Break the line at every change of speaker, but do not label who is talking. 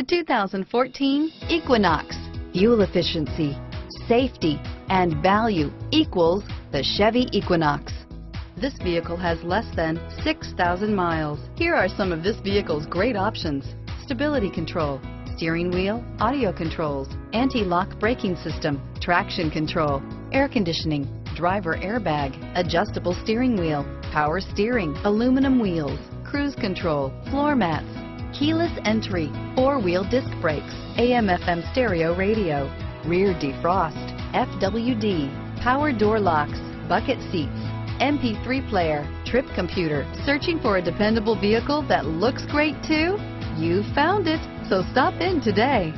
The 2014 Equinox. Fuel efficiency, safety, and value equals the Chevy Equinox. This vehicle has less than 6,000 miles. Here are some of this vehicle's great options. Stability control, steering wheel, audio controls, anti-lock braking system, traction control, air conditioning, driver airbag, adjustable steering wheel, power steering, aluminum wheels, cruise control, floor mats, keyless entry, four-wheel disc brakes, AM FM stereo radio, rear defrost, FWD, power door locks, bucket seats, MP3 player, trip computer. Searching for a dependable vehicle that looks great too? You found it, so stop in today.